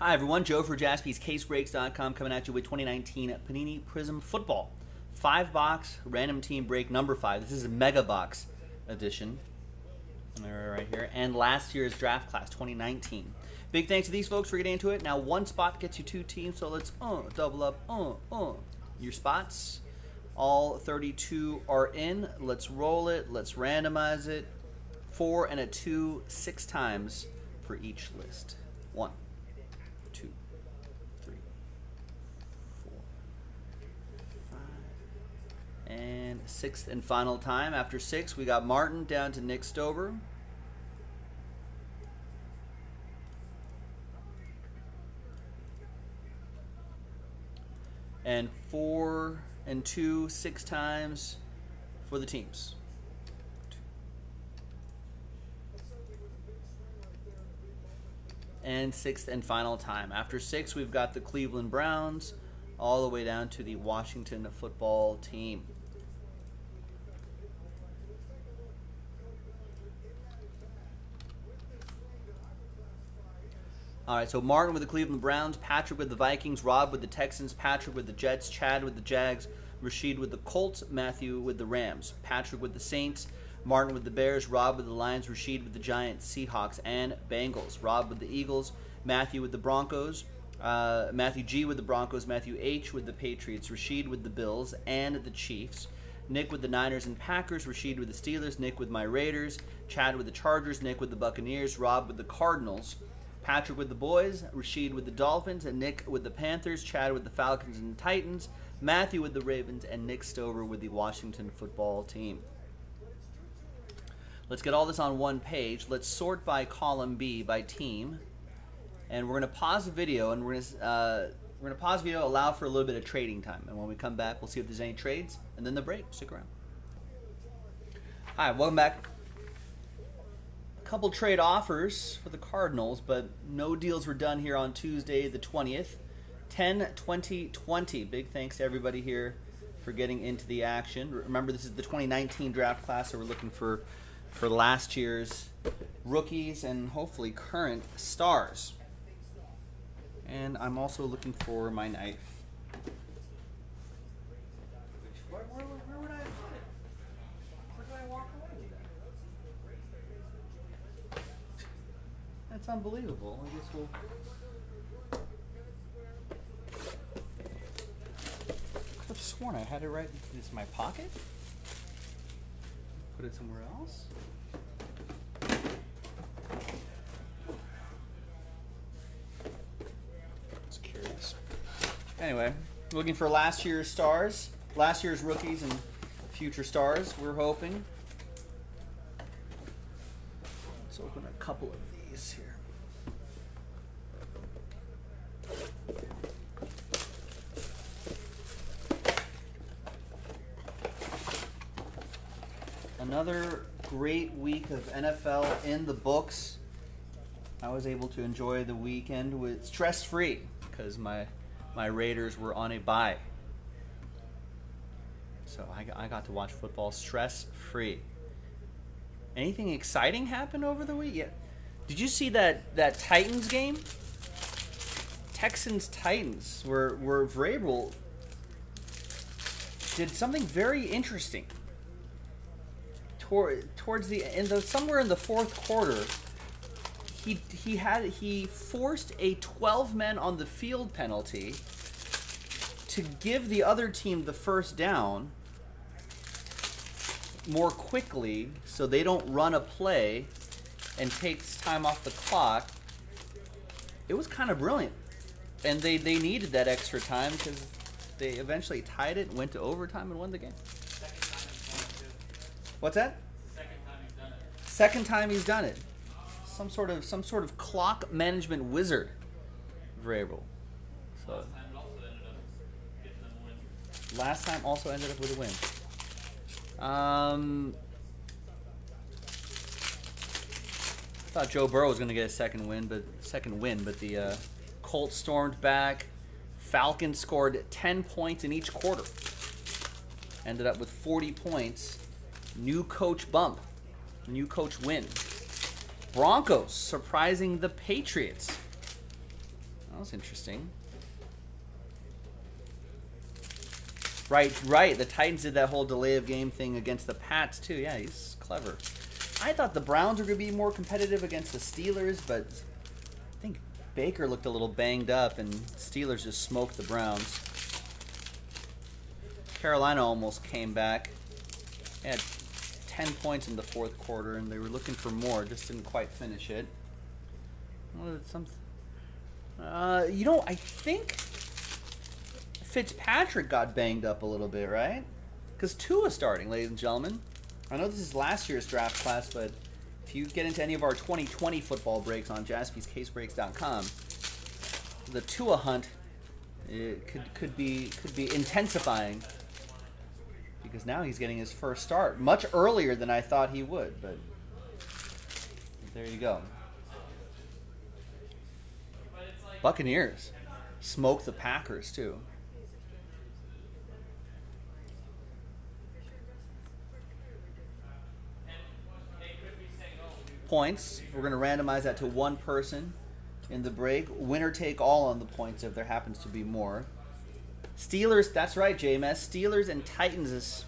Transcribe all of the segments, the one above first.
Hi, everyone. Joe for jaspyscasebreaks.com coming at you with 2019 Panini Prizm Football. Five box, random team break number five. This is a mega box edition. Right here. And last year's draft class, 2019. Big thanks to these folks for getting into it. Now, one spot gets you two teams, so let's uh, double up uh, uh, your spots. All 32 are in. Let's roll it. Let's randomize it. Four and a two, six times for each list. One two, three, four, five, and sixth and final time. After six, we got Martin down to Nick Stover. And four and two, six times for the teams. and sixth and final time. After six, we've got the Cleveland Browns all the way down to the Washington football team. All right, so Martin with the Cleveland Browns, Patrick with the Vikings, Rob with the Texans, Patrick with the Jets, Chad with the Jags, Rashid with the Colts, Matthew with the Rams, Patrick with the Saints, Martin with the Bears, Rob with the Lions, Rashid with the Giants, Seahawks, and Bengals. Rob with the Eagles, Matthew with the Broncos, uh, Matthew G with the Broncos, Matthew H with the Patriots, Rashid with the Bills and the Chiefs, Nick with the Niners and Packers, Rashid with the Steelers, Nick with my Raiders, Chad with the Chargers, Nick with the Buccaneers, Rob with the Cardinals, Patrick with the Boys, Rashid with the Dolphins, and Nick with the Panthers, Chad with the Falcons and Titans, Matthew with the Ravens, and Nick Stover with the Washington football team. Let's get all this on one page. Let's sort by column B by team. And we're going to pause the video and we're going to uh, we're going to pause the video, allow for a little bit of trading time. And when we come back, we'll see if there's any trades and then the break. Stick around. Hi, welcome back. Couple trade offers for the Cardinals, but no deals were done here on Tuesday, the 20th. 10 20 20. Big thanks to everybody here for getting into the action. Remember, this is the 2019 draft class, so we're looking for for last year's rookies and hopefully current stars. And I'm also looking for my knife. Where, where, where would I put it? Where did I walk away with that? That's unbelievable. I guess we'll. Could have sworn I had it right in my pocket. Put it somewhere else. It's curious. Anyway, looking for last year's stars, last year's rookies and future stars, we're hoping. Let's open a couple of these here. Another great week of NFL in the books. I was able to enjoy the weekend with stress free because my my Raiders were on a bye. So I, I got to watch football stress free. Anything exciting happen over the week? Yeah. Did you see that, that Titans game? Texans Titans, where, where Vrabel did something very interesting. Toward, towards the in the somewhere in the fourth quarter, he he had he forced a 12 men on the field penalty to give the other team the first down more quickly so they don't run a play and takes time off the clock. It was kind of brilliant. And they, they needed that extra time because they eventually tied it, went to overtime, and won the game. What's that? Second time he's done it. Second time he's done it some sort of some sort of clock management wizard, Vrabel. So Last time also ended up getting them a win. last time also ended up with a win. Um, I thought Joe Burrow was going to get a second win, but second win, but the uh, Colts stormed back. Falcons scored 10 points in each quarter. Ended up with 40 points. New coach bump. New coach win. Broncos surprising the Patriots. That was interesting. Right, right. The Titans did that whole delay of game thing against the Pats too. Yeah, he's clever. I thought the Browns were going to be more competitive against the Steelers, but I think Baker looked a little banged up, and Steelers just smoked the Browns. Carolina almost came back. They had 10 points in the fourth quarter, and they were looking for more. Just didn't quite finish it. Well, some, uh, you know, I think Fitzpatrick got banged up a little bit, right? Because Tua starting, ladies and gentlemen. I know this is last year's draft class, but if you get into any of our 2020 football breaks on jaspyscasebreaks.com, the Tua hunt could could be could be intensifying because now he's getting his first start much earlier than I thought he would. But there you go. Buccaneers smoke the Packers too. Points. We're going to randomize that to one person in the break. Winner take all on the points if there happens to be more. Steelers, that's right, JMS. Steelers and Titans is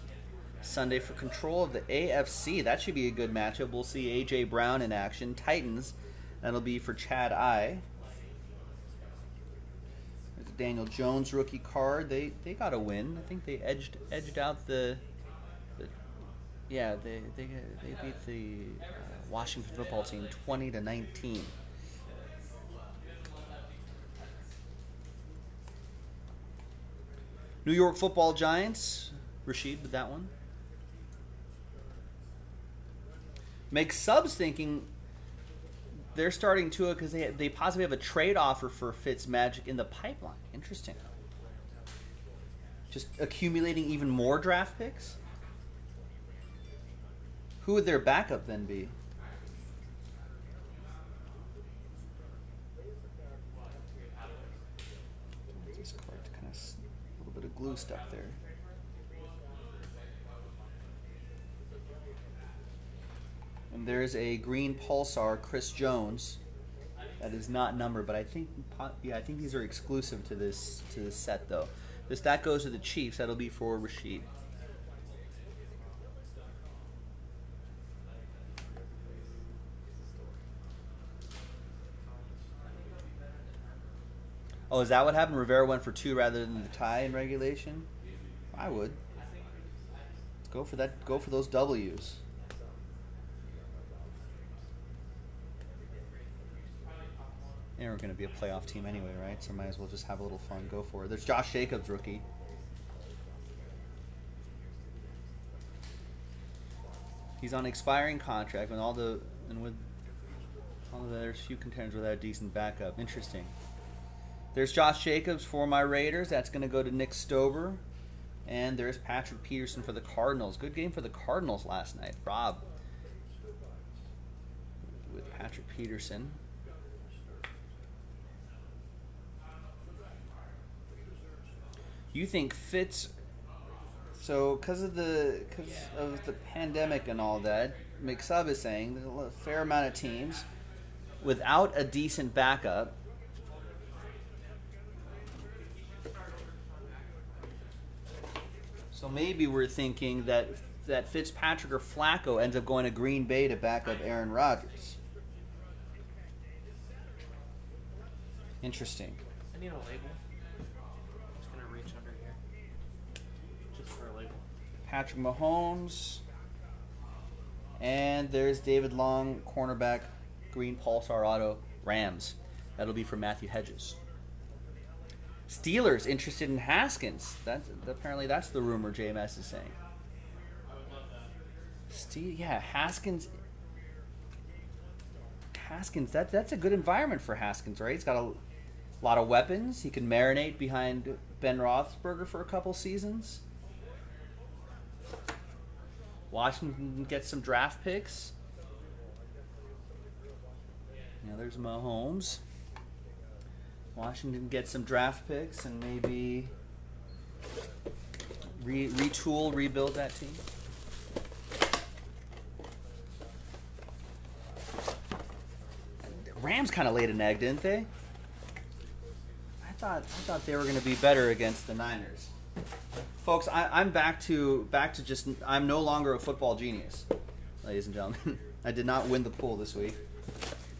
Sunday for control of the AFC. That should be a good matchup. We'll see AJ Brown in action. Titans, that'll be for Chad I. There's a Daniel Jones rookie card. They they got a win. I think they edged edged out the. the yeah, they they they beat the uh, Washington football team 20 to 19. New York Football Giants. Rashid with that one. Makes subs thinking they're starting Tua because they they possibly have a trade offer for Fitz Magic in the pipeline. Interesting. Just accumulating even more draft picks. Who would their backup then be? This card kind of bit of glue stuck there. And there's a green pulsar, Chris Jones. That is not numbered, but I think yeah, I think these are exclusive to this to this set though. This that goes to the Chiefs. That'll be for Rashid. Oh, is that what happened? Rivera went for two rather than the tie in regulation. I would go for that. Go for those W's. And we're going to be a playoff team anyway, right? So might as well just have a little fun. Go for it. There's Josh Jacobs, rookie. He's on expiring contract, and all the and with all the there's few contenders without a decent backup. Interesting. There's Josh Jacobs for my Raiders. That's going to go to Nick Stober. And there's Patrick Peterson for the Cardinals. Good game for the Cardinals last night. Rob with Patrick Peterson. You think Fitz? So, because of the because of the pandemic and all that, McSub is saying there's a fair amount of teams without a decent backup maybe we're thinking that that Fitzpatrick or Flacco ends up going to Green Bay to back up Aaron Rodgers. Interesting. I need a label. I'm just gonna reach under here. Just for a label. Patrick Mahomes. And there's David Long, cornerback, green pulsar auto, Rams. That'll be for Matthew Hedges. Steelers interested in Haskins. That's apparently that's the rumor JMS is saying. Yeah, Haskins. Haskins, that that's a good environment for Haskins, right? He's got a lot of weapons. He can marinate behind Ben Roethlisberger for a couple seasons. Washington gets some draft picks. Now there's Mahomes. Washington get some draft picks and maybe re- retool, rebuild that team. Rams kind of laid an egg, didn't they? I thought I thought they were going to be better against the Niners. Folks, I, I'm back to back to just I'm no longer a football genius, ladies and gentlemen. I did not win the pool this week,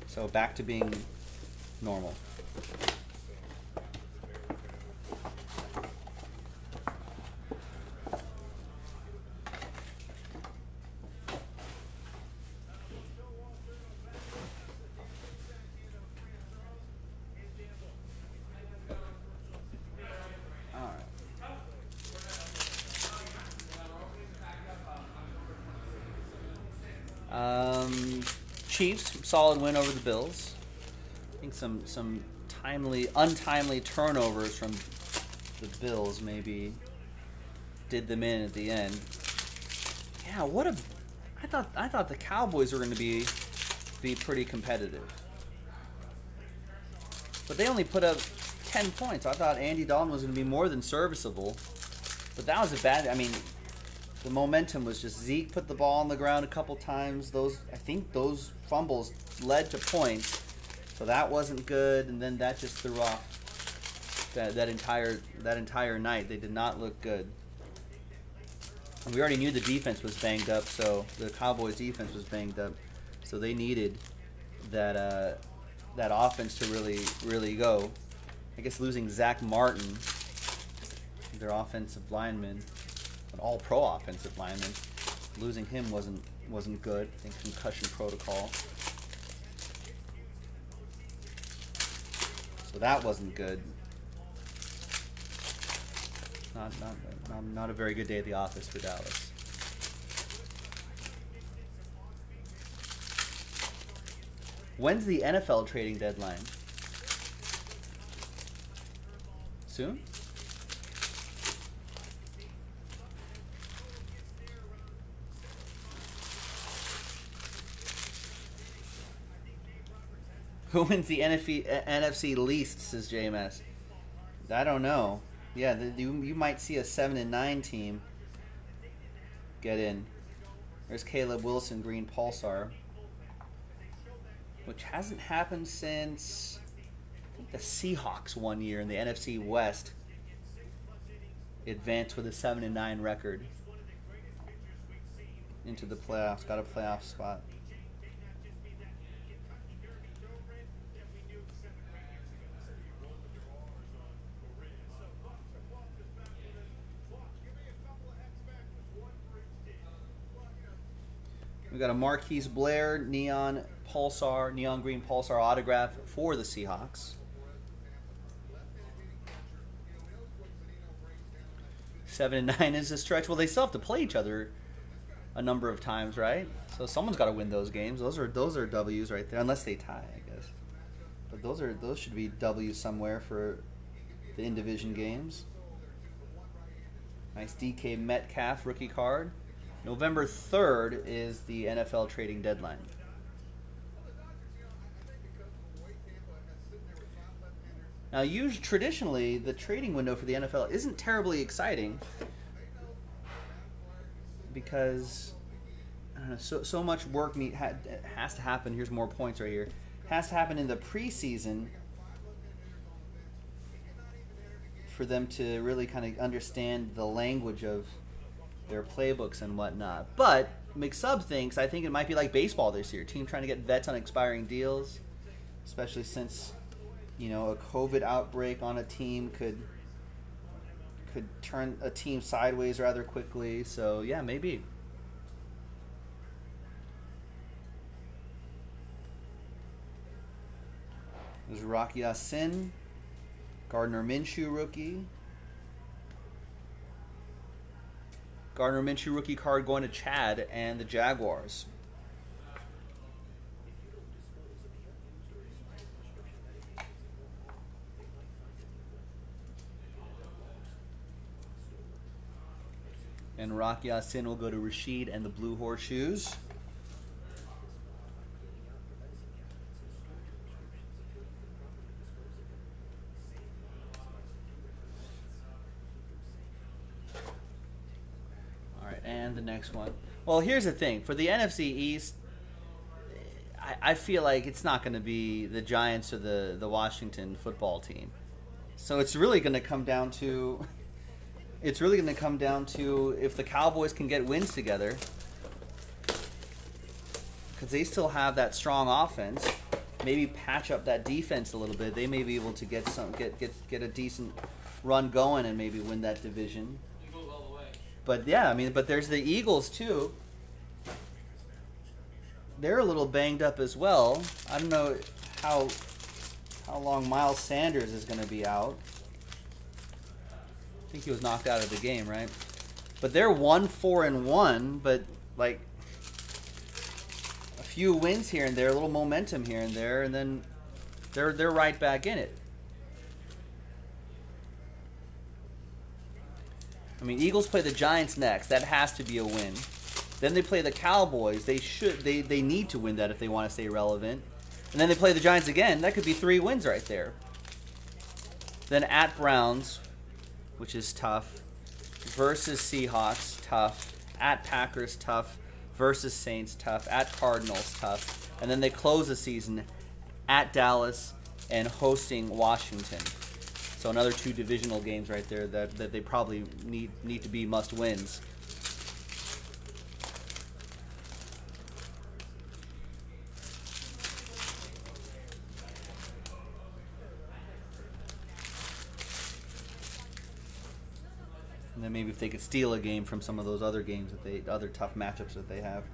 so back to being normal. Chiefs solid win over the Bills. I think some some timely, untimely turnovers from the Bills maybe did them in at the end. Yeah, what a! I thought I thought the Cowboys were going to be be pretty competitive, but they only put up ten points. I thought Andy Dalton was going to be more than serviceable, but that was a bad. I mean, the momentum was just Zeke put the ball on the ground a couple times. Those I think those fumbles led to points, so that wasn't good. And then that just threw off that, that entire that entire night. They did not look good. And we already knew the defense was banged up, so the Cowboys' defense was banged up, so they needed that uh, that offense to really really go. I guess losing Zack Martin, their offensive lineman, an all-pro offensive lineman. Losing him wasn't wasn't good. in concussion protocol. So that wasn't good. Not not not, not a very good day at the office for Dallas. When's the NFL trading deadline? Soon? Who wins the NFC, uh, NFC least? Says JMS. I don't know. Yeah, the, you you might see a seven and nine team get in. There's Caleb Wilson, Green Pulsar, which hasn't happened since the Seahawks one year in the NFC West. Advanced with a seven and nine record into the playoffs. Got a playoff spot. We got a Marquise Blair neon pulsar, neon green pulsar autograph for the Seahawks. Seven and nine is a stretch. Well, they still have to play each other a number of times, right? So someone's got to win those games. Those are those are W's right there, unless they tie, I guess. But those are those should be W's somewhere for the in division games. Nice DK Metcalf rookie card. November 3rd is the NFL trading deadline. Now, usually, traditionally, the trading window for the NFL isn't terribly exciting because know, so so much work need, ha, has to happen. Here's more points right here. Has to happen in the preseason for them to really kind of understand the language of their playbooks and whatnot. But McSub thinks I think it might be like baseball this year. Team trying to get vets on expiring deals, especially since you know a COVID outbreak on a team could could turn a team sideways rather quickly. So yeah, maybe. There's Rock Ya-Sin, Gardner Minshew rookie. Gardner Minshew rookie card going to Chad and the Jaguars. And Rock Ya-Sin will go to Rashid and the Blue Horseshoes. All right, and the one. Well, here's the thing for the NFC East, I, I feel like it's not going to be the Giants or the, the Washington football team. So it's really going to come down to it's really going to come down to if the Cowboys can get wins together because they still have that strong offense. Maybe patch up that defense a little bit. They may be able to get some get get get a decent run going and maybe win that division. Eagles all the way. But yeah, I mean, but there's the Eagles too. They're a little banged up as well. I don't know how how long Miles Sanders is going to be out. I think he was knocked out of the game, right? But they're one four and one, but like a few wins here and there, a little momentum here and there, and then they're they're right back in it. I mean, Eagles play the Giants next. That has to be a win. Then they play the Cowboys. They should they they need to win that if they want to stay relevant. And then they play the Giants again. That could be three wins right there. Then at Browns, which is tough. Versus Seahawks, tough. At Packers, tough. Versus Saints, tough. At Cardinals, tough. And then they close the season at Dallas and hosting Washington. So another two divisional games right there that, that they probably need need to be must wins. And then maybe if they could steal a game from some of those other games that they other tough matchups that they have.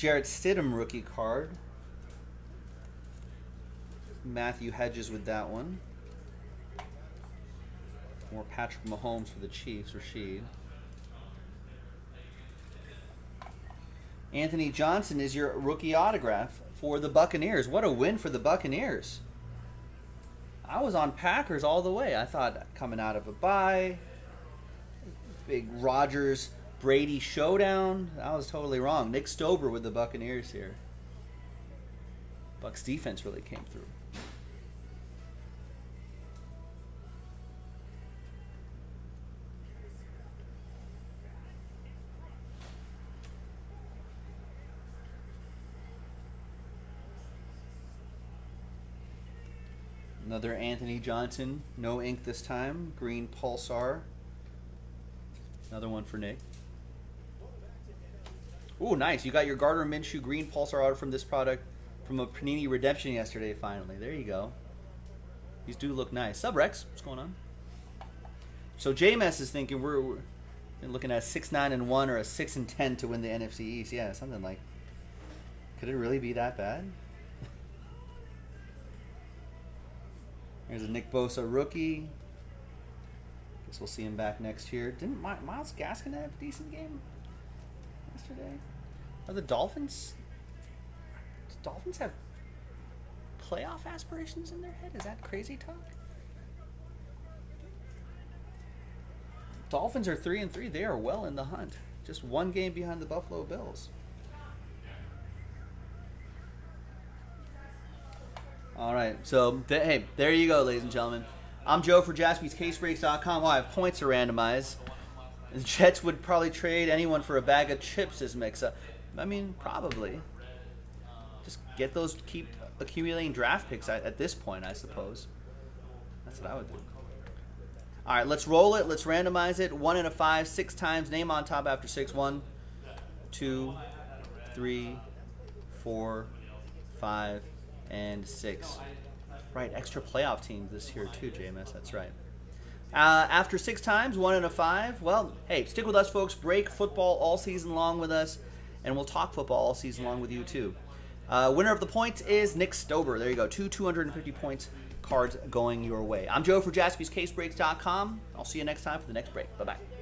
Jarrett Stidham rookie card. Matthew Hedges with that one. More Patrick Mahomes for the Chiefs, Rashid. Anthony Johnson is your rookie autograph for the Buccaneers. What a win for the Buccaneers. I was on Packers all the way. I thought coming out of a bye, big Rodgers Brady showdown. I was totally wrong. Nick Stober with the Buccaneers here. Bucks defense really came through. Another Anthony Johnson, no ink this time. Green Pulsar. Another one for Nick. Ooh, nice. You got your Gardner Minshew Green Pulsar out from this product from a Panini Redemption yesterday, finally. There you go. These do look nice. Subrex, what's going on? So JMS is thinking we're, we're looking at a 6 9 and 1 or a 6 and 10 to win the NFC East. Yeah, something like. Could it really be that bad? There's a Nick Bosa rookie. Guess we'll see him back next year. Didn't My- Myles Gaskin have a decent game yesterday? Are the Dolphins? Do Dolphins have playoff aspirations in their head? Is that crazy talk? Dolphins are three and three. They are well in the hunt. Just one game behind the Buffalo Bills. All right. So, th- hey, there you go, ladies and gentlemen. I'm Joe for JaspysCaseBreaks.com. Well, I have points to randomize. The Jets would probably trade anyone for a bag of chips as mix-up. I mean, probably. Just get those, keep accumulating draft picks at, at this point, I suppose. That's what I would do. All right, let's roll it. Let's randomize it. One in a five, six times. Name on top after six. One, two, three, four, five, and six. Right, extra playoff teams this year too, JMS. That's right. Uh, after six times, one and a five. Well, hey, stick with us, folks. Break football all season long with us, and we'll talk football all season long with you too. Uh, winner of the points is Nick Stober. There you go, two 250 points cards going your way. I'm Joe for JaspysCaseBreaks.com. I'll see you next time for the next break. Bye bye.